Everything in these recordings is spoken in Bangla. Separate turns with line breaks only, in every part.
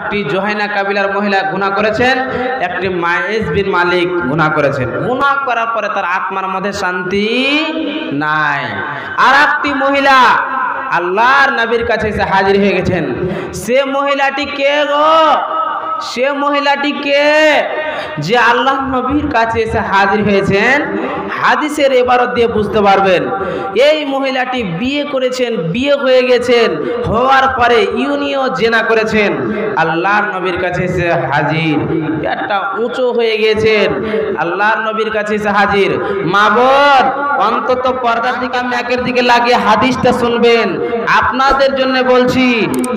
একটি জোহাইনা কাবিলার মহিলা গুণা করেছেন, একটি মায়েস বিন মালিক গুণা করেছেন। গুণা করার পরে তার আত্মার মধ্যে শান্তি নাই। আর একটি মহিলা আল্লাহর নবীর কাছে এসে হাজির হয়ে গেছেন। সে মহিলাটি কে গো? সে মহিলাটি কে? যে আল্লাহ নবীর কাছে এসে হাজির হয়েছেন, হাদিসের এবারত দিয়ে বুঝতে পারবেন, এই মহিলাটি বিয়ে করেছেন, বিয়ে হয়ে গেছেন, হওয়ার পরে ইউনিও জেনা করেছেন, আল্লাহর নবীর কাছে এসে হাজির। একটা উঁচু হয়ে গেছেন আল্লাহর নবীর কাছে এসে হাজির। মা বোন, অন্তত পর্দার দিকে ম্যাকের দিকে লাগিয়ে হাদিসটা শুনবেন। আপনাদের জন্য বলছি,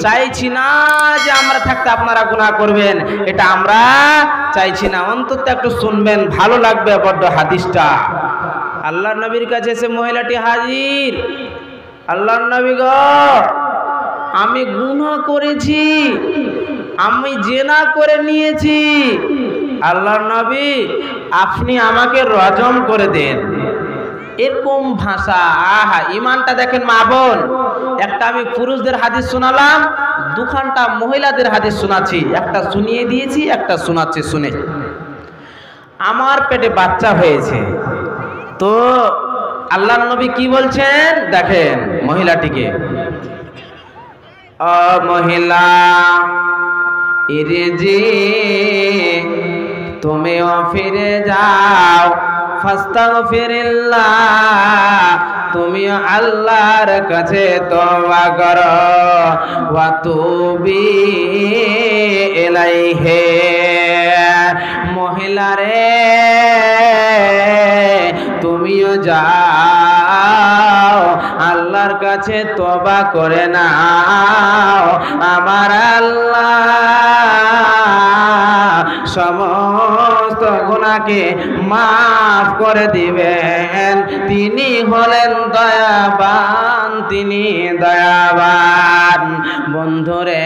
চাইছি না যে আমরা থাকতে আপনারা গুনাহ করবেন, এটা আমরা চাইছি না, অন্তত একটু শুনবেন, ভালো লাগবে বড্ড হাদিসটা। আল্লাহর নবীর কাছে এসে মহিলাটি হাজির। আল্লাহর নবী গো, আমি গুনাহ করেছি, আমি জেনা করে নিয়েছি। আল্লাহর নবী, আপনি আমাকে রজম করে দেন। এরকম ভাষা, আহা, ইমানটা দেখেন মা বোন। একটা আমি পুরুষদের হাদিস শোনালাম, দুখানটা মহিলাদের হাদিস শোনাচ্ছি। একটা শুনিয়ে দিয়েছি, একটা শোনাচ্ছি, শুনে। আমার পেটে বাচ্চা হয়েছে। তো আল্লাহ নবী কি বলছেন? দেখেন মহিলাটিকে। ও মহিলা ইরে যে তুমিও ফিরে যাও। তুমি আল্লাহর কাছে তওবা করো। তুবি ইলাইহি। মহিলারে তুমিও যাও আল্লাহর কাছে তবা করে নাও। আমার আল্লাহ সমস্ত মাফ করে দিবেন। তিনি হলেন দয়াবান, তিনি দয়াবান। বন্ধুরে,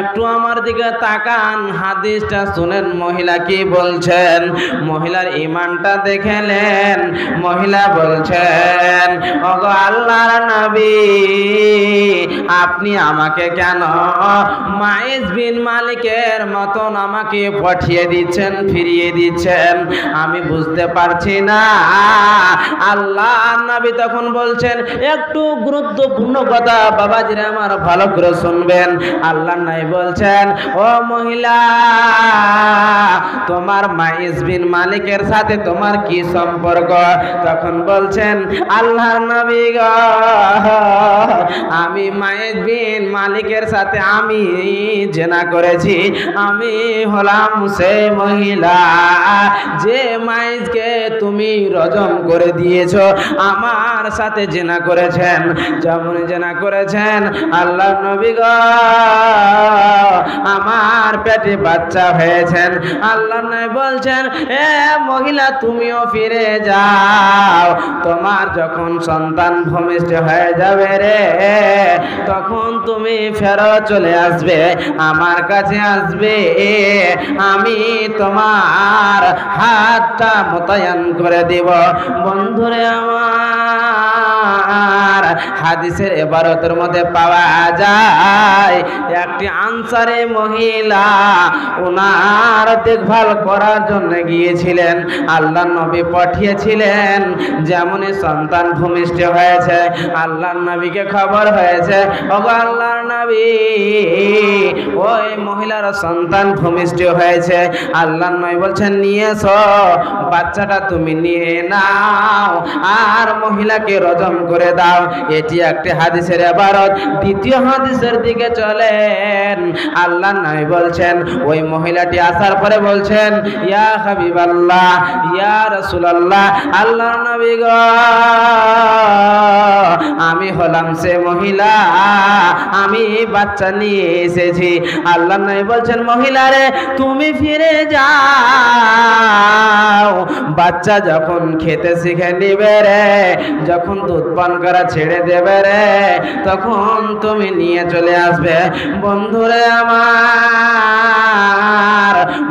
একটু আমার দিকে তাকান। হাদিসটা শুনেন, মহিলা কি বলছেন? মহিলার ইমানটা দেখেলেন মহিলা বলছেন, ওগো আল্লাহর নবী, আপনি আমাকে কেন মাইজ বিন মালিকের মতন আমাকে পাঠিয়ে দিচ্ছেন ফিরিয়ে দিচ্ছেন। আমি বুঝতে পারছি না। আল্লাহ নবী তখন বলছেন, একটু গুরুত্বপূর্ণ কথা বাবাজিরা আমার ভালো করে শুনবেন। আল্লাহ নাই বলছেন, ও মহিলা, তোমার মাইজ বিন মালিকের সাথে তোমার কি সম্পর্ক? তখন বলছেন আল্লাহ নবী গ আমি মাইজ বিন মালিকের সাথে আমি জেনা করেছি। আমি হলাম সে মহিলা যে মাইজকে তুমি রজম করে দিয়েছ। আমার সাথে জেনা করেছেন। যেমন জেনা করেছেন আল্লাহ নবী গ। আমার পেটে বাচ্চা হয়েছেন। আল্লাহ নবী বলছেন, এ মহিলা, তুমিও ফিরে যাও। তোমার যখন সন্তান ভূমিষ্ঠ হয়ে যাবে রে তখন তুমি ফেরত চলে আসবে, আমার কাছে আসবে। আমি তোমার হাতটা মোতায়েন করে দিব। বন্ধুরে আমার হাদিসের এবারতের মধ্যে পাওয়া যায়। একটি আনসারে মহিলা ওনার দেখভাল করার জন্য গিয়েছিলেন। আল্লাহ নবী পাঠিয়েছিলেন। যেমনই সন্তান ভূমিষ্ঠ হয়েছে, আল্লাহ নবীকে খবর হয়েছে, ওগো আল্লাহর নবী, ওই মহিলার সন্তান ভূমিষ্ঠ হয়েছে। আল্লাহ নবী বলছেন, নিয়ে এসো, বাচ্চাটা তুমি নিয়ে নাও। আর মহিলাকে রজম করে দাও। এটি একটি হাদিসের এবারত দ্বিতীয় হাদিসের দিকে চলেন। আল্লাহ নবী বলছেন, ওই মহিলাটি আসার পরে বলছেন, ইয়া হাবিবাল্লাহ, ইয়া রাসূলুল্লাহ আল্লাহ নবী গো। আমি হলাম সে মহিলা, আমি বাচ্চা নিয়ে এসেছি। আল্লাহ নবী বলছেন মহিলারে তুমি ফিরে যাও। বাচ্চা যখন খেতে শিখে নিবে রে, যখন দুধ পান করা ছেড়ে দেবে রে, তখন তুমি নিয়ে চলে আসবে। বন্ধুরে আমার,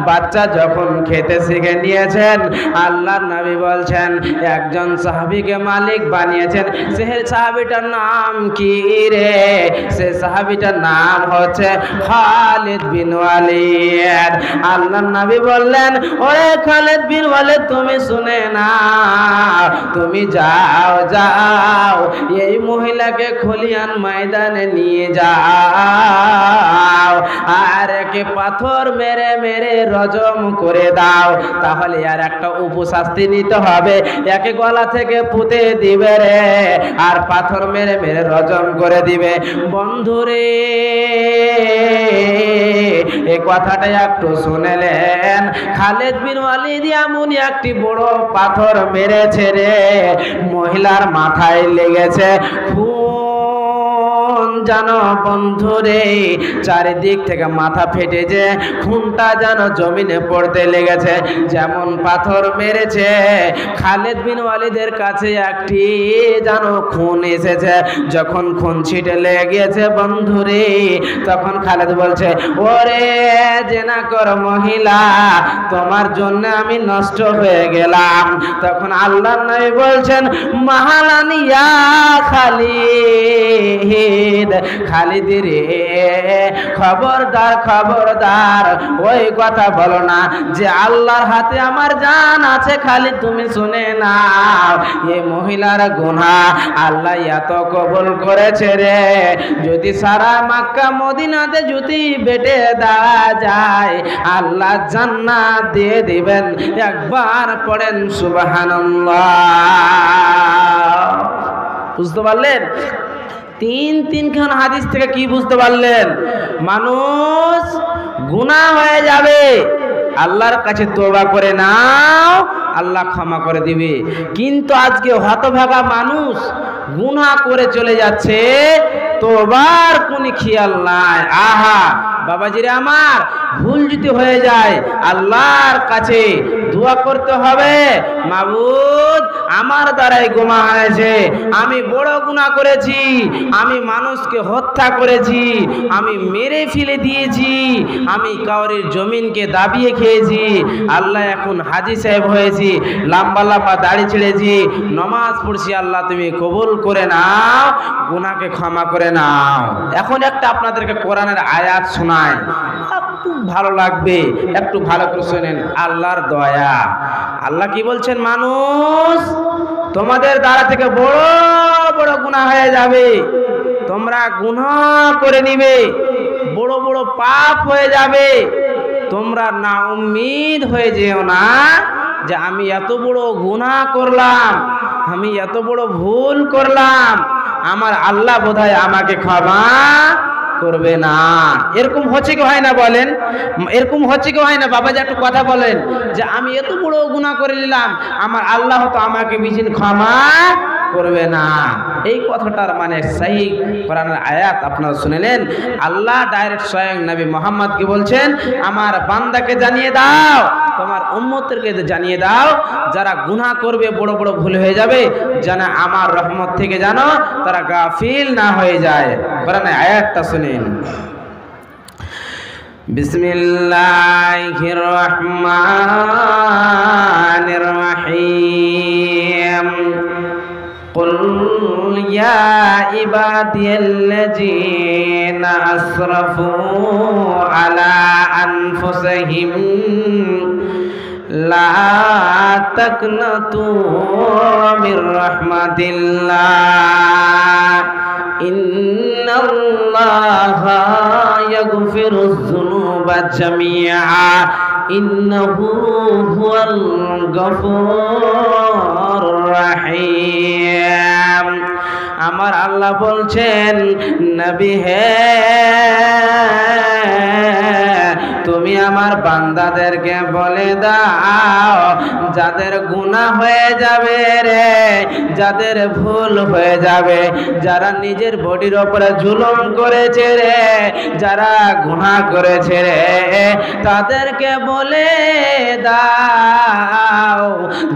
বাচ্চা বাচ্চা যখন খেতে শিখে নিয়েছেন আল্লাহ নবী বলছেন, একজন সাহাবিকে মালিক বানিয়েছেন, সে সাহাবীটার নাম কি রে? সে সাহাবীটার নাম হচ্ছে খালিদ বিন ওয়ালিদ। আল্লাহর নবী বললেন, ওরে খালিদ বিন ওয়ালিদ, তুমি শুনে না তুমি যাও যাও, এই মহিলাকে খলিয়ান ময়দানে নিয়ে যাও, আর একে পাথর মেরে মেরে রজম করে দাও, তাহলে আর একটা উপশাস্তি নিতে হবে, একে গলা থেকে পুঁতে দিবে রে, আর পাথর মেরে মেরে রজম করে দিবে। বন্ধুরে এই কথাটা একটু শুনেলেন। খালেদ বিন ওয়ালিদ এমন একটি বড় পাথর মেরেছে রে। মহিলার মাথায় লেগেছে। খুন জানো বন্ধুরে চারিদিক থেকে মাথা ফেটে যে, খুনটা যেন জমিনে পড়তে লেগেছে। যেমন পাথর মেরেছে, খালেদ বিন ওয়ালিদের কাছে একটি যেন খুন এসেছে। যখন খুন ছিটে লেগেছে বন্ধুরে তখন খালেদ বলছে, ওরে জেনা কর মহিলা, তোমার জন্য আমি নষ্ট হয়ে গেলাম। তখন আল্লাহ নবী বলছেন মাহালানিয়া খালিদ খালিদ রে। খবরদার খবরদার, ওই কথা বলো না যে আল্লাহর হাতে আমার জান আছে খালি তুমি শুনে নাও। এই মহিলার গুনাহ আল্লাহ এত কবুল করেছে রে। যদি সারা মাক্কা মদিনাতে যদি বেটে দেওয়া যায়, আল্লাহ জান্নাত দিয়ে দিবেন। একবার পড়েন সুবহানাল্লাহ। বুঝতে পারলেন? তিন তিনখান হাদিস থেকে কি বুঝতে পারলেন? মানুষ গুনাহ হয়ে যাবে। আল্লাহর কাছে তোবা করে নাও, আল্লাহ ক্ষমা করে দিবে। কিন্তু আজকে হতভাগা মানুষ গুনাহ করে চলে যাচ্ছে তোবার কোন খেয়াল নাই। আহা, বাবাজিরে আমার, ভুল যদি হয়ে যায়, আল্লাহর কাছে দোয়া করতে হবে। মাবুদ, আমার দ্বারাই গোমা হয়েছে। আমি বড় গুণা করেছি। আমি মানুষকে হত্যা করেছি। আমি মেরে ফেলে দিয়েছি। আমি কাউরির জমিনকে দাবিয়ে খেয়েছি। আল্লাহ এখন হাজি সাহেব হয়েছি। লাম্বা লাম্বা দাড়ি ছেড়েছি। নমাজ পড়ছি, আল্লাহ তুমি কবুল করে নাও। গুনাকে ক্ষমা করে নাও। এখন একটা আপনাদেরকে কোরআনের আয়াত শোনায় ভালো লাগবে। একটু ভালো করে শোনেন আল্লাহর দয়া। আল্লাহ কি বলছেন, মানুষ, তোমাদের দ্বারা থেকে বড় বড় গুনাহ হয়ে যাবে। তোমরা গুনাহ করে নিবে, বড় বড় পাপ হয়ে যাবে। তোমরা না উম্মিদ হয়ে যেও না যে আমি এত বড় গুনাহ করলাম, আমি এত বড় ভুল করলাম। আমার আল্লাহ বোধহয় আমাকে ক্ষমা করবে না। এরকম হচ্ছে কি হয় না বলেন? এরকম হচ্ছে কি হয় না? বাবা যে একটু কথা বলেন। যে আমি এত বড় গুণা করে নিলাম, আমার আল্লাহ তো আমাকে বিজিন ক্ষমা করবে না। এই কথাটার মানে সাহি কোরআনের আয়াত আপনারা শুনেলেন। আল্লাহ ডাইরেক্ট স্বয়ং নবী মোহাম্মদকে বলছেন, আমার বান্দাকে জানিয়ে দাও, তোমার উম্মতকে জানিয়ে দাও, যারা গুনাহ করবে, বড় বড় ভুল হয়ে যাবে, যেন আমার রহমত থেকে জানো তারা গাফিল না হয়ে যায়। কোরআনের আয়াতটা শুনেন। বিসমিল্লাহির রহমানির রহিম। قل يا عبادي الذين أسرفوا على أنفسهم لا تقنطوا من رحمة الله إن الله يغفر الذنوب جميعا إنه هو الغفور الرحيم আমার আল্লাহ বলছেন নবী হে তুমি আমার বান্দাদেরকে বলে দাও, যাদের গুণা হয়ে যাবে রে, যাদের ভুল হয়ে যাবে, যারা নিজের বডির ওপরে জুলুম করেছে রে, যারা গুণা করেছে রে, তাদেরকে বলে দাও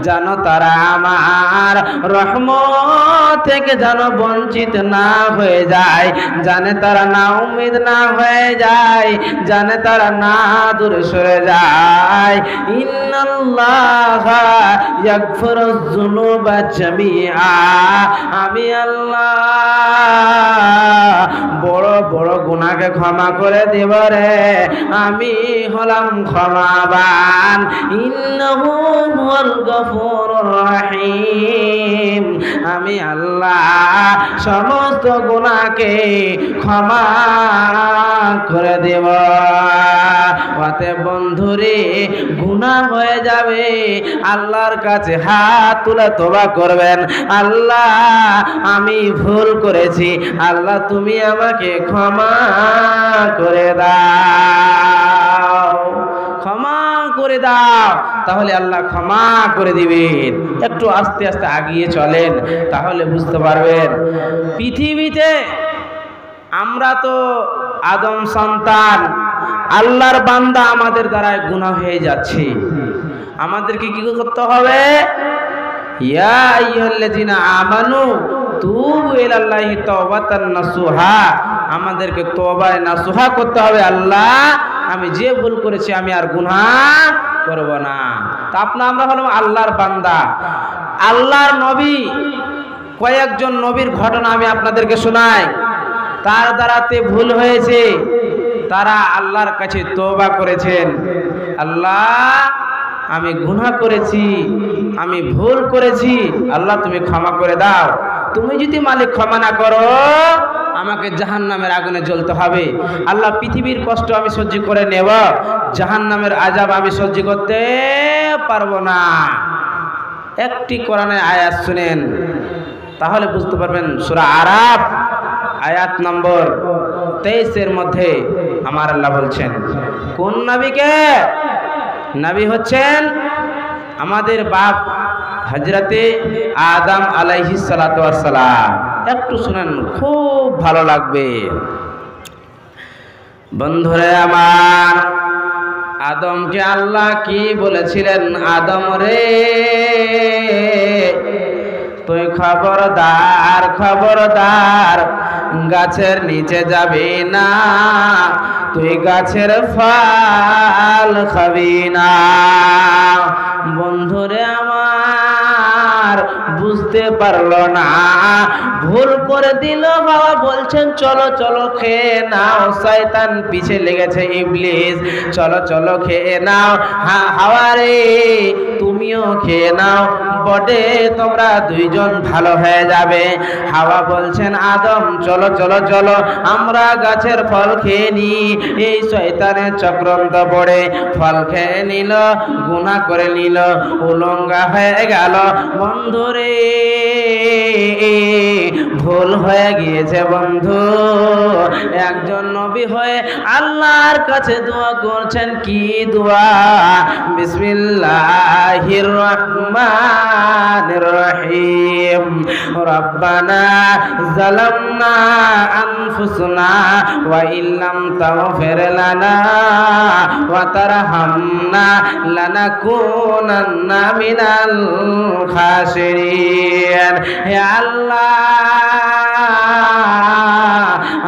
জানো তারা আমার রহমত থেকে যেন বঞ্চিত না হয়ে যায় জানে তারা না উম্মিদ না হয়ে যায় জানে তারা না দূরে সরে যায়। আমি আল্লাহ বড় বড় গুনাহকে ক্ষমা করে দেব রে। আমি হলাম ক্ষমাবান। রহিম। আমি আল্লাহ সমস্ত গুনাহকে ক্ষমা করে দেব। ওতে বন্ধুরে, গুনাহ হয়ে যাবে। আল্লাহর কাছে হাত তুলে তোবা করবেন। আল্লাহ, আমি ভুল করেছি। আল্লাহ, তুমি আমাকে ক্ষমা করে দাও। ক্ষমা করে দাও। তাহলে আল্লাহ ক্ষমা করে দিবেন। একটু আস্তে আস্তে আগিয়ে চলেন, তাহলে বুঝতে পারবেন। পৃথিবীতে আমরা তো আদম সন্তান আল্লাহর বান্দা আমাদের দ্বারা গুনাহ হয়ে যাচ্ছে। আমাদেরকে কি করতে হবে? আমানু আমাদেরকে তওবায় নাসুহা করতে হবে, আল্লাহ। আমি যে ভুল করেছি, আমি আর গুনাহ করব না। তা আপনা আমরা হলাম আল্লাহর বান্দা। আল্লাহর নবী, কয়েকজন নবীর ঘটনা আমি আপনাদেরকে শোনাই। তার দ্বারাতে ভুল হয়েছে। তারা আল্লাহর কাছে তোবা করেছেন। আল্লাহ, আমি গুনাহ করেছি, আমি ভুল করেছি, আল্লাহ তুমি ক্ষমা করে দাও। তুমি যদি মালিক ক্ষমা না করো, আমাকে জাহান নামের আগুনে জ্বলতে হবে। আল্লাহ, পৃথিবীর কষ্ট আমি সহ্য করে নেব জাহান নামের আজাব আমি সহ্য করতে পারব না। একটি কোরআনে আয়াত শুনেন, তাহলে বুঝতে পারবেন, সুরা আরাব আয়াত নম্বর তেইশের মধ্যে আমার আল্লাহ বলছেন, কোন নবীকে? নবী হচ্ছেন আমাদের বাপ হজরতে আদম আলাইহি সালাম একটু শুনেন, খুব ভালো লাগবে। বন্ধুরে আমার, আদমকে আল্লাহ কি বলেছিলেন? আদম রে, তুই খবরদার খবরদার। গাছের নিচে যাবি না তুই গাছের ফল খাবি না। বন্ধুরে আমার বুঝতে পারল না। ভুল করে দিল বাবা, বলছেন, চলো চলো, খেয়ে নাও। শয়তান পিছে লেগেছে ইবলিস। চলো চলো, খেয়ে নাও। হাওয়ারে তুমিও খেয়ে নাও। বটে, তোমরা দুইজন ভালো হয়ে যাবে। হাওয়া বলছেন, আদম, চলো চলো চলো, আমরা গাছের ফল খেয়ে নি। এই শয়তানের চক্রান্ত পড়ে। ফল খেয়ে নিল, গুনাহ করে নিল, উলঙ্গা হয়ে গেল। বন্ধুরে ভুল হয়ে গিয়েছে বন্ধু। একজন নবী হয়ে আল্লাহর কাছে দোয়া করছেন, কি দোয়া? বিসমিল্লাহির রহমানির রহিম। রব্বানা জালামনা আনফুসনা ওয়া ইল্লাম তাগফির লানা ওয়া তারহামনা লানাকুনান্না মিনাল খাসিরিন হে আল্লাহ,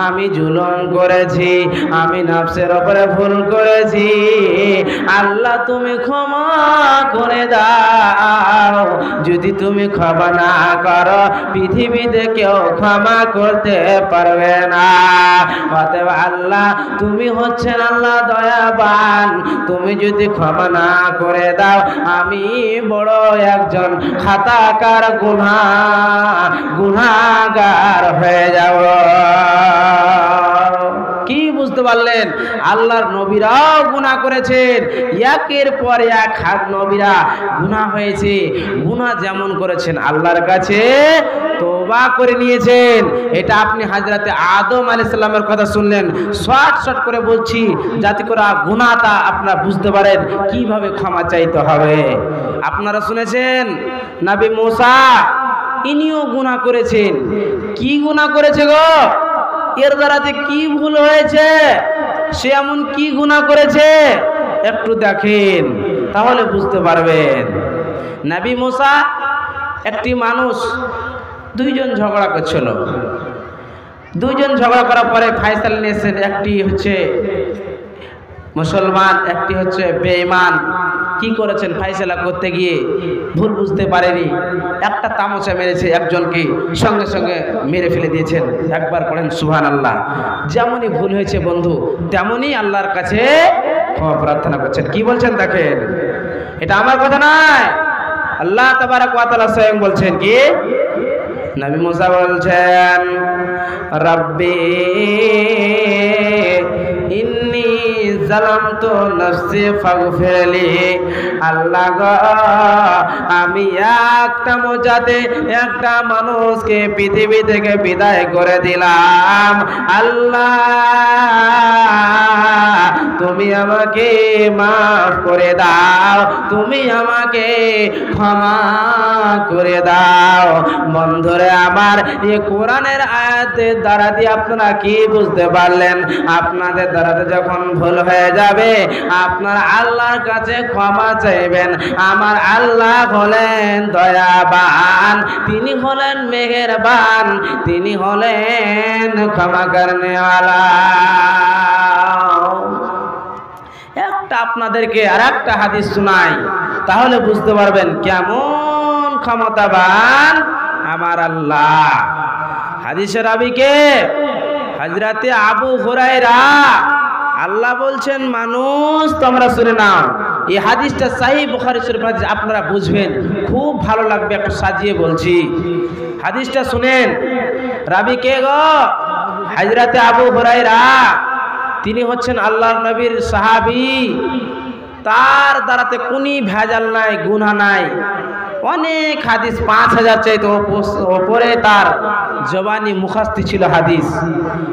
আমি জুলুম করেছি, আমি নাফসের ওপরে ভুল করেছি। আল্লাহ, তুমি ক্ষমা করে দাও। যদি তুমি ক্ষমা না করো, পৃথিবীতে কেউ ক্ষমা করতে পারবে না। অতএব আল্লাহ, তুমি হচ্ছেন আল্লাহ দয়াবান। তুমি যদি ক্ষমা না করে দাও, আমি বড় একজন খাতাকার গুনা গুনাগার হয়ে যাব। কি বুঝতে পারলেন? আল্লাহর নবীরাও গুনাহ করেছেন। একের পর এক হাত নবীরা গুনাহ হয়েছে। গুনাহ যেমন করেছেন আল্লাহর কাছে তোবা করে নিয়েছেন। এটা আপনি হাজরাতে আদম আলাইহিস সালামের কথা শুনলেন। শর্ট শর্ট করে বলছি, যাতে করে গুনাহটা আপনারা বুঝতে পারেন কীভাবে ক্ষমা চাইতে হবে। আপনারা শুনেছেন? নবী মুসা, ইনিও গুনাহ করেছেন। কি গুনাহ করেছে গো? এর দ্বারাতে কি ভুল হয়েছে, সে এমন কি গুনাহ করেছে? একটু দেখেন, তাহলে বুঝতে পারবেন। নাবি মুসা একটি মানুষ, দুইজন ঝগড়া করছিল। দুইজন ঝগড়া করার পরে ফাইসাল নিয়েছেন একটি হচ্ছে মুসলমান, একটি হচ্ছে বেঈমান। কি করেছেন? ফাইসলা করতে গিয়ে ভুল বুঝতে পারেনি। একটা তামচা মেরেছে একজনকে, সঙ্গে সঙ্গে মেরে ফেলে দিয়েছেন। একবার পড়েন সুহান আল্লাহ যেমনই ভুল হয়েছে বন্ধু, তেমনই আল্লাহর কাছে প্রার্থনা করছেন। কি বলছেন দেখেন? এটা আমার কথা নয়। আল্লাহ তাবারাক ওয়া তাআলা স্বয়ং বলছেন কি? নবী মুসা বলছেন, রব্বি জালামতু নফসি ফাগফিরলি। আল্লাহ গো, আমি একটা মোজাতে একটা মানুষকে পৃথিবী থেকে বিদায় করে দিলাম। আল্লাহ, তুমি আমাকে মাফ করে দাও, তুমি আমাকে ক্ষমা করে দাও। বন্ধুরে, আমার এই কোরআনের আয়াতের দ্বারা দিয়ে আপনারা কি বুঝতে পারলেন? আপনাদের দ্বারাতে যখন ভুল হয়ে যাবে। আপনার আল্লাহর কাছে ক্ষমা চাইবেন। আমার আল্লাহ হলেন দয়াবান, তিনি হলেন মেহেরবান, তিনি হলেন ক্ষমা একটা আপনাদেরকে আর একটা হাদিস শোনাই, তাহলে বুঝতে পারবেন কেমন ক্ষমতাবান আমার আল্লাহ। হাদিসের আবিকে হাজরাতে আবু হুরাইরা আল্লাহ বলছেন, মানুষ, তোমরা শুনে নাও। এই হাদিসটা সাহি বুখারি শরীফ হাদিস আপনারা বুঝবেন। খুব ভালো লাগবে, একটু সাজিয়ে বলছি। হাদিসটা শুনেন। রাবি কে গো? হাজরাতে আবু হুরাইরা তিনি হচ্ছেন আল্লাহর নবীর সাহাবি। তার দ্বারাতে কোনই ভেজাল নাই গুনা নাই। অনেক হাদিস, পাঁচ হাজার চাইতে ওপরে তার জবানি মুখাস্তি ছিল হাদিস।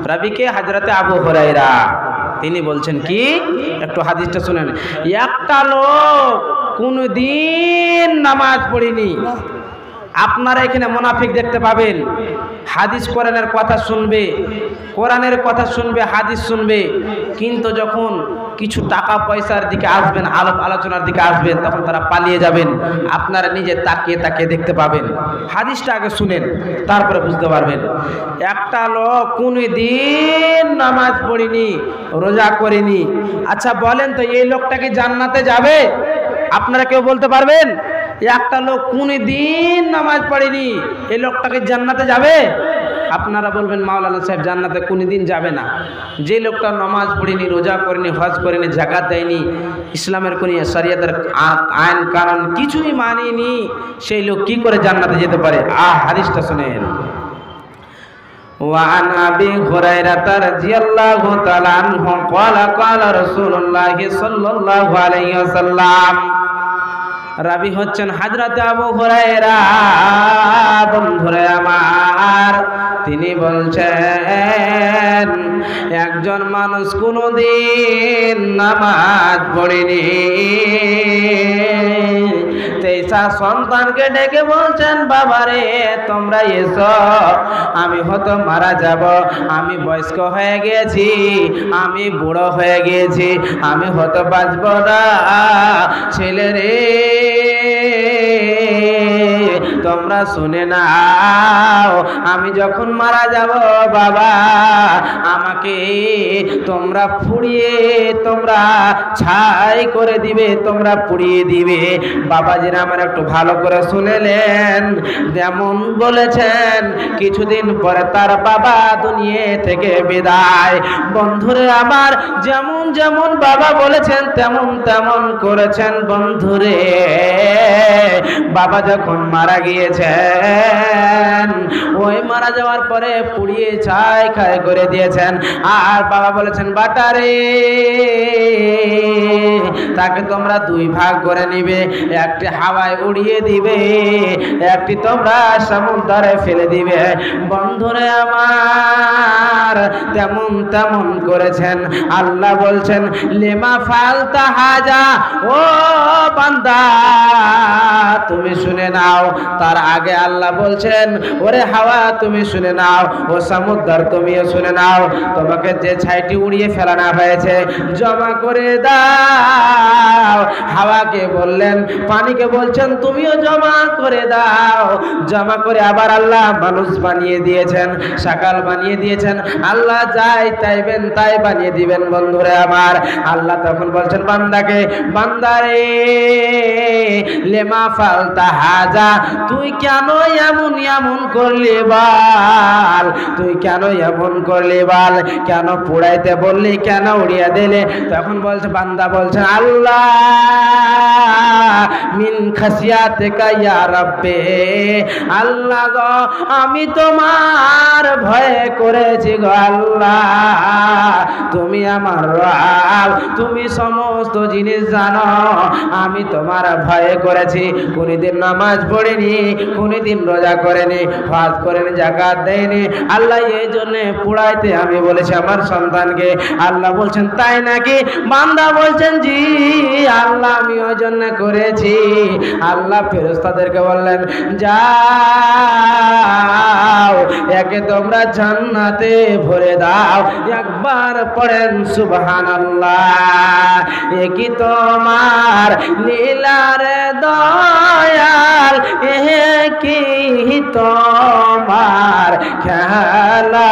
রবিকে হাজরাতে আবু হরাইরা তিনি বলছেন কি? একটু হাদিসটা শুনেন। একটা লোক কোনো দিন নামাজ পড়িনি। আপনারা এখানে মোনাফিক দেখতে পাবেন। হাদিস কোরআনের কথা শুনবে, কোরআনের কথা শুনবে, হাদিস শুনবে। কিন্তু যখন কিছু টাকা পয়সার দিকে আসবেন আলোপ আলোচনার দিকে আসবেন, তখন তারা পালিয়ে যাবেন। আপনারা নিজে তাকিয়ে তাকিয়ে দেখতে পাবেন। হাদিসটা আগে শুনেন, তারপরে বুঝতে পারবেন। একটা লোক কোন দিন নামাজ পড়িনি, রোজা করিনি। আচ্ছা বলেন তো, এই লোকটাকে জান্নাতে যাবে? আপনারা কেউ বলতে পারবেন? একটা লোক কোন দিন নামাজ পড়েনি এই লোকটাকে জান্নাতে যাবে আপনারা বলবেন মাওলানা সাহেব জান্নাতে কোনো দিন যাবে না যে লোকটা নামাজ পড়েনি রোজা করেনি হজ করেনি জাকাত দেয়নি ইসলামের কোন শরিয়াতের আইন কারণ কিছুই মানেনি সেই লোক কি করে জান্নাতে যেতে পারে আহ হাদিসটা শুনেন وعن ابي هريره رضي الله تعالى عنه قال قال رسول الله صلى الله عليه وسلم রাবি হচ্ছেন হাজরাতে আবু হুরায়রা। বন্ধুরে আমার তিনি বলছেন একজন মানুষ কোনোদিন নামাজ পড়েনি। তেইশা সন্তানকে ডেকে বলছেন, বাবারে, তোমরা এসো। আমি হয়তো মারা যাব। আমি বয়স্ক হয়ে গেছি। আমি বুড়ো হয়ে গেছি। আমি হয়তো বাঁচব না। ছেলে রে তোমরা শুনে নাও, আমি যখন মারা যাব, বাবা, আমাকে তোমরা পুড়িয়ে, তোমরা ছাই করে দিবে, তোমরা পুড়িয়ে দিবে। বাবাজিরা আমার একটু ভালো করে শুনেলেন, যেমন বলেছেন, কিছুদিন পরে তার বাবা দুনিয়ে থেকে বিদায়। বন্ধুরে, আমার যেমন যেমন বাবা বলেছেন, তেমন তেমন করেছেন বন্ধুরে। বাবা যখন মারা গিয়েছেন ওই মারা যাওয়ার পরে পুড়িয়ে ছাই খাই করে দিয়েছেন। আর বাবা বলেছেন, বাটারে, তাকে তোমরা দুই ভাগ করে নিবে। একটি হাওয়ায় উড়িয়ে দিবে, একটি তোমরা সমুদ্রে ফেলে দিবে। বন্ধুরে আমার, তেমন তেমন করেছেন। আল্লাহ বলছেন, লেমা ফালতা হাজা, ও বান্দা, তুমি শুনে নাও তার আগে আল্লাহ বলছেন, ওরে হাওয়া, তুমি শুনে নাও। ও সমুদ্র, তুমিও শুনে নাও। তোমাকে যে ছাইটি উড়িয়ে ফেলানো হয়েছে, জমা করে দাও। হাওয়াকে বললেন, পানিকে বলছেন, তুমিও জমা করে দাও। জমা করে আবার আল্লাহ মানুষ বানিয়ে দিয়েছেন সকাল বানিয়ে দিয়েছেন। আল্লাহ যাই চাইবেন, তাই বানিয়ে দিবেন, বন্ধুরে আমার। আল্লাহ তখন বলছেন, বান্দাকে, বান্দারে, লেমা ফালতা হাজা, তুই কেন এমন এমন করলি বাল? তুই কেন এমন করলি বাল? কেন পুড়াইতে বললি? কেন উড়িয়ে দিলে? তখন বলছে, বান্দা বলছে, আল্লাহ মিন খাসিয়াতে ইয়া রব্বে। আল্লাহ গো, আমি তোমার ভয়ে করেছি গো আল্লাহ। তুমি আমার রব, তুমি সমস্ত জিনিস জানো, আমি তোমার ভয়ে করেছি। কোনদিন নামাজ পড়িনি। কোনদিন রোজা করেনি, হজ করেনি জাকাত দেয়নি। আল্লাহ এই জন্য পুড়াইতে আমি বলেছি আমার সন্তানকে। আল্লাহ বলছেন, তাই নাকি? বান্দা বলছেন, জি, আল্লাহ আমি ওই জন্য করেছি। আল্লাহ ফেরেশতাদেরকে বললেন, যাও, একে তোমরা জান্নাতে ভরে দাও। একবার পড়েন, সুবহানাল্লাহ। একই তোমার লীলার দয়াল? একই তোমার খেলা?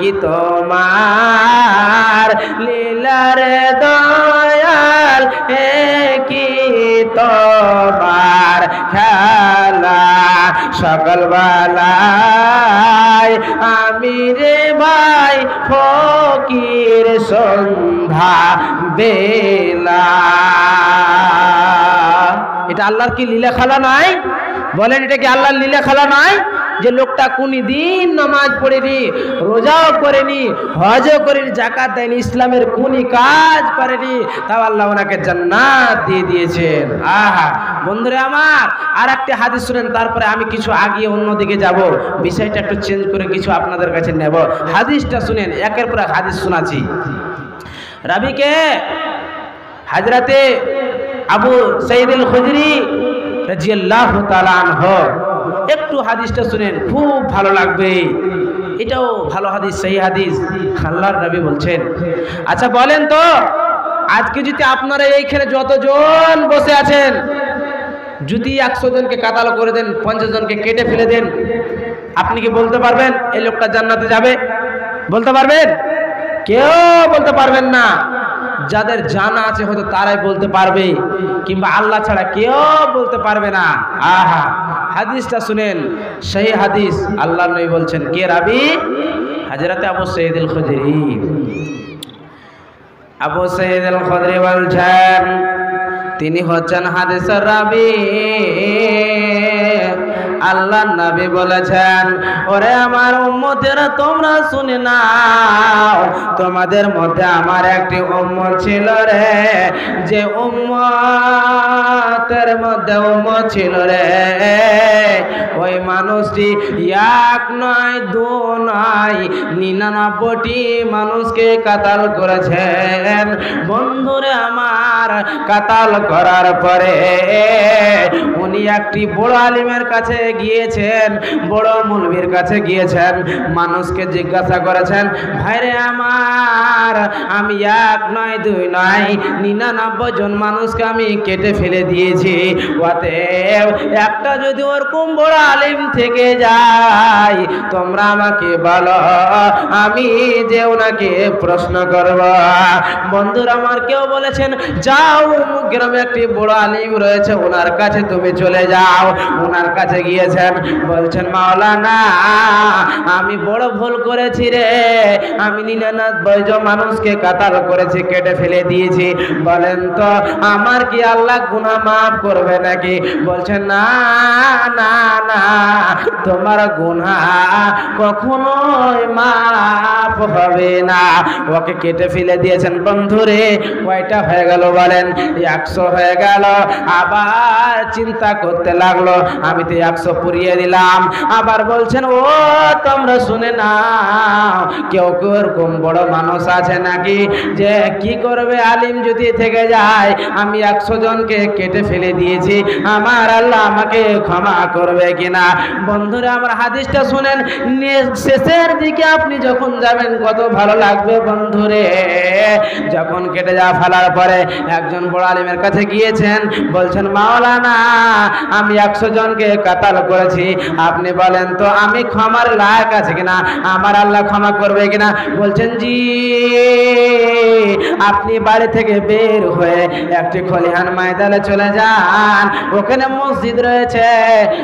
কি তোমার লীলার দয়াল? একই তোমার খেলা? সকল বেলায় আমি রে ভাই ফকির সন্ধ্যা বেলা। এটা আল্লাহর কি লীলা খেলা নাই? বলেন, এটা কি আল্লাহর লীলা খেলা নাই? যে লোকটা কোনি দিন নামাজ পড়েনি রোজাও করেনি হজও করেনি জাকাত দেয়নি, ইসলামের কোনি কাজ করেনি তাও আল্লাহ ওনাকে জান্নাত দিয়ে দিয়েছেন। আহা, বন্ধুরা আমার আর একটি হাদিস শুনেন, তারপরে আমি কিছু আগিয়ে অন্যদিকে যাব। বিষয়টা একটু চেঞ্জ করে কিছু আপনাদের কাছে নেব। হাদিসটা শুনেন, একের পর এক হাদিস শোনাচ্ছি। রাবিকে, হাজরাতে আবু সঈদুল খুজরি রাজিয়াল্লাহু তাআলা আনহু। একটু হাদিসটা শুনেন, খুব ভালো লাগবে। এটাও ভালো হাদিস, সেই হাদিস। আল্লাহর নবী বলছেন আচ্ছা বলেন তো, আজকে যদি আপনারা এইখানে যতজন বসে আছেন, যদি একশো জনকে কাতাল করে দেন, পঞ্চাশ জনকে কেটে ফেলে দেন, আপনি কি বলতে পারবেন? এই লোকটা জান্নাতে যাবে? বলতে পারবেন? কেউ বলতে পারবেন না। যাদের জানা আছে হয়তো তারাই বলতে পারবে, কিংবা আল্লাহ ছাড়া কেউ বলতে পারবে না। আহা, হাদিসটা শুনেন, সেই হাদিস আল্লাহ নই বলছেন, কে রাবি? হাজরাতে আবু সঈদুল খুদরি। আবু সঈদুল খুদরি বলছেন, তিনি হচ্ছেন হাদিসের রাবি। আল্লাহ নবী বলেছেন, ওরে আমার উম্মতেরা, তোমরা শুনে নাও, তোমাদের মধ্যে আমার একটি উম্মত ছিল রে। যে উম্মতের মধ্যে উম্মত ছিল রে। ওই মানুষটি এক নয়, দু নয়, নিরানব্বইটি মানুষকে কাতাল করেছেন। বন্ধুরে আমার, কাতাল করার পরে উনি একটি বড় আলিমের কাছে গিয়েছেন, বড় মুলবির কাছে গিয়েছেন, মানুষকে জিজ্ঞাসা করেছেন, ভাইরে আমার, আমি এক নয়, দুই নয়, নিরানব্বই জন মানুষকে আমি কেটে ফেলে দিয়েছি। অতএব একটা যদি ওরকম বড় আলিম থেকে যাই তোমরা আমাকে বলো, আমি যে ওনাকে প্রশ্ন করব। বন্ধুরা, আমার কেউ বলেছেন, যাও, গ্রামে একটি বড় আলিম রয়েছে, ওনার কাছে তুমি চলে যাও। ওনার কাছে গিয়েছেন বলছেন, মাওলানা, আমি বড় ভুল করেছি রে। আমি নীলানাথ বৈজ মানুষকে কাতাল করেছি, কেটে ফেলে দিয়েছি। বলেন তো, আমার কি আল্লাহ গুনাহ মাফ করবে নাকি? বলছেন, না না না, তোমার গুনাহ কখনোই মাফ হবে না। ওকে কেটে ফেলে দিয়েছেন, বন্ধুরে, কয়টা হয়ে গেল বলেন? একশো হয়ে গেল। আবার চিন্তা করতে লাগল, আমি তো একশো পুরিয়ে দিলাম। আবার বলছেন, ও, তোমরা শুনে না কেউ কেউ বড় মানুষ আছে নাকি? যে কি করবে আলিম যদি থেকে যায়, আমি একশো জনকে কেটে ফেলে দিয়েছি। আমার আল্লাহ আমাকে ক্ষমা করবে কিনা? বন্ধুরা, আমার হাদিসটা শুনেন শেষের দিকে আপনি যখন যাবেন, কত ভালো লাগবে বন্ধুরে। যখন কেটে যাওয়া ফেলার পরে একজন বড় আলিমের কাছে গিয়েছেন, বলছেন, মাওলানা, আমি একশো জনকে কাতাল করেছি। আপনি বলেন তো, আমি ক্ষমার লায়ক আছে কিনা? আমার আল্লাহ ক্ষমা করবে কিনা? বলছেন, জি। আপনি বাড়ি থেকে বের হয়ে একটি খলিহান ময়দানে চলে যান। ওখানে মসজিদ রয়েছে।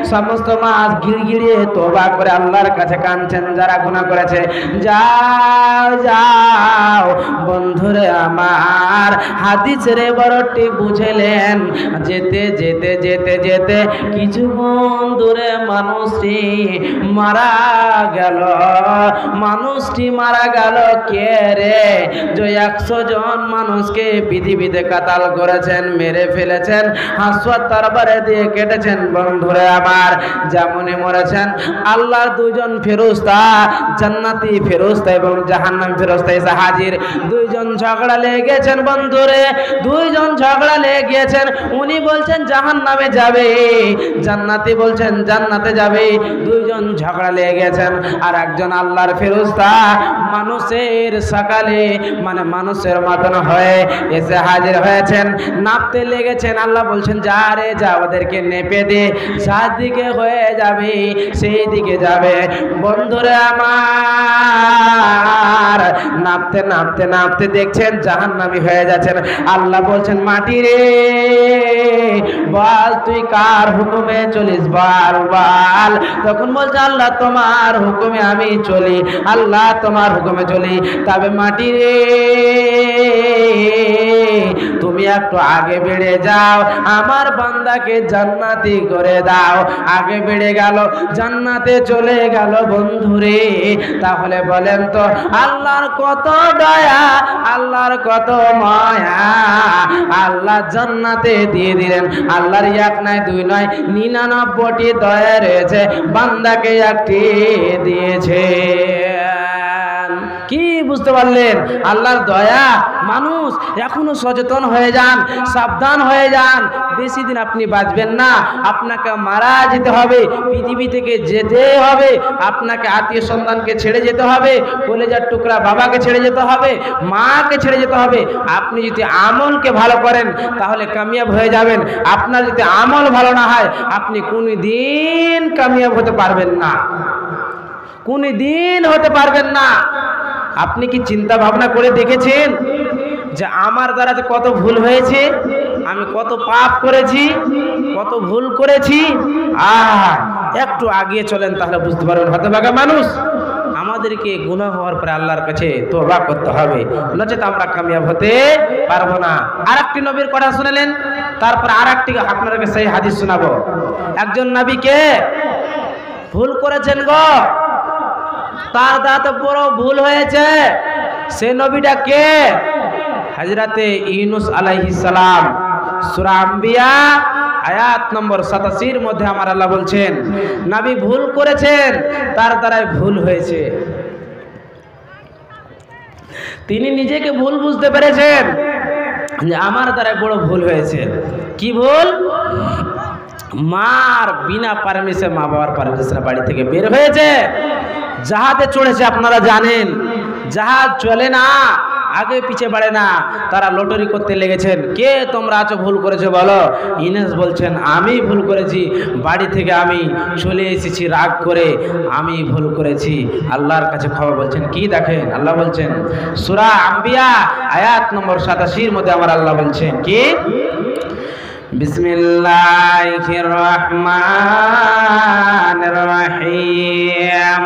সমস্ত মাছ গিড়গিড়িয়ে তোবা করে আল্লাহর কাছে কাঁদছেন, যারা গুণা করেছে। যাও যাও। বন্ধুরে আমার, হাদিসের বড়টি বুঝেলেন। যেতে যেতে যেতে যেতে কিছুক্ষণ দূরে মানুষটি মারা গেল। মানুষটি মারা গেল কে রে? যে একশো জন মানুষকে পৃথিবীতে কাতাল করেছেন, মেরে ফেলেছেন হাসপাত তারবারে দিয়ে কেটেছেন বন্ধুরে আমার, যেমনই মরেছেন। আল্লাহর দুজন ফেরুস্তা, জান্নাতি ফেরুস্তা এবং জাহান্নামী ফেরুস্তা এসে হাজির। দুইজন ঝগড়া লেগে গেছেন বন্ধুরে, দুইজন ঝগড়া লেগে গিয়েছেন। উনি বলছেন, জাহান্নামে যাবে। জান্নাতি বলছেন জান্নাতে যাবে, দুইজন ঝগড়া লেগে গেছেন, আর একজন আল্লাহর ফেরুস্তা মানুষের সকালে মানে মানুষের মতন হয়ে এসে হাজির হয়েছেন, নাপতে লেগেছেন। আল্লাহ বলছেন, যা রে, যা, ওদেরকে নেপে দে দিকে হয়ে যাবে, সেই দিকে যাবে। বন্ধুরে আমার, নাপতে নাপতে নাপতে দেখছেন, জাহান্নামি হয়ে যাচ্ছেন। আল্লাহ বলছেন, মাটি রে, বল, তুই কার হুকুমে চলিস? বল। তখন বলছে আল্লাহ তোমার হুকুমে আমি চলি। আল্লাহ তোমার হুকুমে চলি। তবে মাটি রে তুমি একটু আগে বেড়ে যাও, আমার বান্দাকে জান্নাতি করে দাও। আগে বেড়ে গেল, জান্নাতে চলে গেল বন্ধুরে। তাহলে বলেন তো, আল্লাহর কত দয়া, আল্লাহর কত মায়া। আল্লাহ জান্নাতে দিয়ে দিলেন। আল্লাহর এক নয়, দুই নয়, নিরানব্বইটি দয়া রয়েছে, বান্দাকে একটি দিয়েছে। বুঝতে পারলেন? আল্লাহর দয়া, মানুষ এখনও সচেতন হয়ে যান, সাবধান হয়ে যান। বেশি দিন আপনি বাঁচবেন না, আপনাকে মারা যেতে হবে, পৃথিবী থেকে যেতে হবে, আপনাকে আত্মীয় সন্তানকে ছেড়ে যেতে হবে, কলেজার টুকরা বাবাকে ছেড়ে যেতে হবে, মাকে ছেড়ে যেতে হবে। আপনি যদি আমলকে ভালো করেন, তাহলে কামিয়াব হয়ে যাবেন। আপনার যদি আমল ভালো না হয়, আপনি কোনো দিন কামিয়াব হতে পারবেন না। কোনো দিন হতে পারবেন না। আপনি কি চিন্তা ভাবনা করে দেখেছেন যে আমার দ্বারা কত ভুল হয়েছে? আমি কত পাপ করেছি, কত ভুল করেছি? আহ একটু আগিয়ে চলেন তাহলে বুঝতে পারবেন হতভাগা মানুষ। আমাদেরকে গুনাহ হওয়ার পরে আল্লাহর কাছে তোবা করতে হবে। নচেত আমরা কামিয়াব হতে পারব না। আর একটি নবীর কথা শুনলেন, তারপর আর একটি আপনাদেরকে সেই হাদিস শোনাবো। একজন নবীকে ভুল করেছেন গো। তার দ্বারা তো বড় ভুল হয়েছে। সে নবীটা কে? হাজরাতে ইউনুস আলাইহিস সালাম। সূরা আম্বিয়া, আয়াত নম্বর সাতাশির মধ্যে আমার আল্লাহ বলছেন, নবী ভুল করেছেন, তার দ্বারাই ভুল হয়েছে। তিনি নিজেকে ভুল বুঝতে পেরেছেন যে আমার দ্বারাই বড় ভুল হয়েছে। কি ভুল? মার বিনা পারমিশন মা বাবার পারমিশনে বাড়ি থেকে বের হয়েছে। জাহাজে চড়েছে, আপনারা জানেন। জাহাজ চলে না, আগে পিছে বাড়ে না। তারা লটারি করতে লেগেছেন। কে তোমরা আছো, ভুল করেছ বলো? ইনেস বলছেন, আমি ভুল করেছি। বাড়ি থেকে আমি চলে এসেছি, রাগ করে আমি ভুল করেছি। আল্লাহর কাছে খবর বলছেন, কি দেখেন? আল্লাহ বলছেন, সুরা আম্বিয়া, আয়াত নম্বর সাতাশির মধ্যে আমার আল্লাহ বলছেন, কি? بسم الله الرحمن الرحيم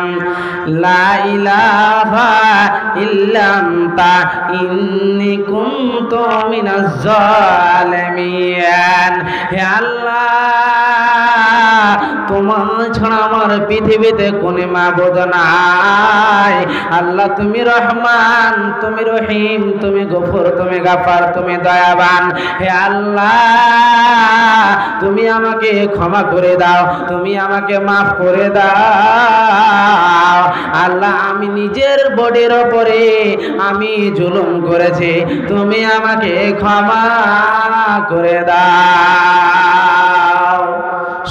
لا إله إلا أنت إني كنت من الظالمين হে الله তোমার ছাড়া আমার পৃথিবীতে কোনো মাবুদ নাই। আল্লাহ, তুমি রহমান, তুমি রহিম, তুমি গফুর, তুমি গাফার, তুমি দয়াবান। হে আল্লাহ তুমি আমাকে ক্ষমা করে দাও, তুমি আমাকে মাফ করে দাও। আল্লাহ, আমি নিজের বডির ওপরে আমি জুলুম করেছি, তুমি আমাকে ক্ষমা করে দাও।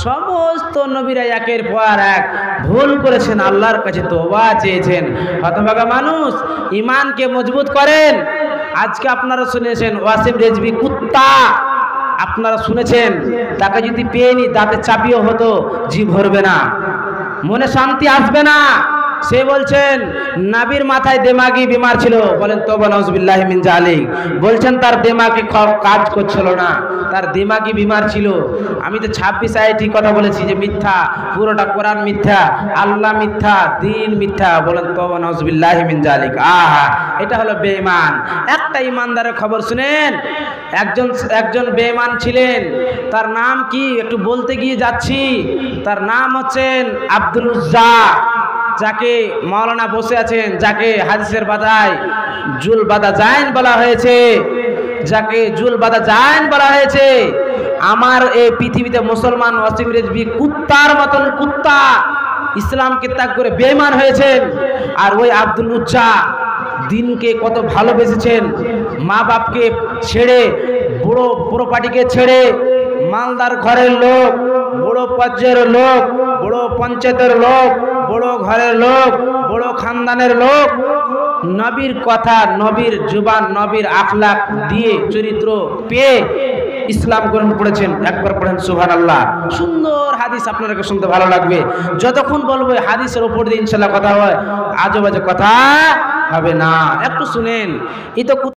সমস্ত নবীরা একের পর এক ভুল করেছেন, আল্লাহর কাছে তোবা চেয়েছেন। হতভাগা মানুষ ইমানকে মজবুত করেন। আজকে আপনারা শুনেছেন, ওয়াসিম রেজবি কুত্তা। আপনারা শুনেছেন, তাকে যদি পেয়ে নি দাঁতে চাপিও হতো, জি ভরবে না। মনে শান্তি আসবে না। সে বলছেন নাবির মাথায় দেমাগি বিমার ছিল। বলেন তো নজবিল্লাহ মিন বলছেন, তার দেমাগে কাজ করছিল না। তার দেমাগি বিমার ছিল। আমি তো ছাব্বিশ আইটি কথা বলেছি যে মিথ্যা, পুরোটা কোরআন মিথ্যা, আল্লাহ মিথ্যা, দিন মিথ্যা। বলেন তো নজবিল্লাহ মিন জালিক আহা, এটা হলো বেঈমান। একটা ইমানদারের খবর শুনেন, একজন একজন বেঈমান ছিলেন। তার নাম কি? একটু বলতে গিয়ে যাচ্ছি। তার নাম হচ্ছেন আব্দুল উজ্জা। যাকে মাওলানা বসে আছেন, যাকে হাদিসের বাদায় জুল বাদা জাইন বলা হয়েছে, যাকে জুল বাদা জাইন বলা হয়েছে, আমার এই পৃথিবীতে মুসলমান ওয়াসিম কুত্তার মতন কুত্তা ইসলামকে ত্যাগ করে বেমান হয়েছেন। আর ওই আব্দুল উজ্জা দিনকে কত ভালোবেসেছেন, মা বাপকে ছেড়ে, বুড়ো বুড়ো পাটিকে ছেড়ে, মালদার ঘরের লোক বড় পর্যায়ের লোক, বড় পঞ্চায়েতের লোক, বড় ঘরের লোক, বড় খানদানের লোক, নবীর কথা, নবীর জুবান, নবীর আখলাক দিয়ে চরিত্র পেয়ে ইসলাম গ্রহণ করেছেন। একবার পড়েন সুভান আল্লাহ সুন্দর হাদিস আপনাদেরকে শুনতে ভালো লাগবে। যতক্ষণ বলব হাদিসের ওপর দিয়ে ইনশাল্লাহ কথা হয়, আজে বাজে কথা হবে না। একটু শুনেন। এই তো